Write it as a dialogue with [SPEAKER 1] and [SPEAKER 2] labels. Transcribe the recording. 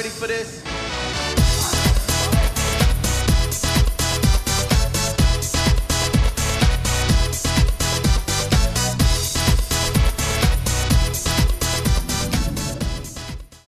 [SPEAKER 1] ready for this?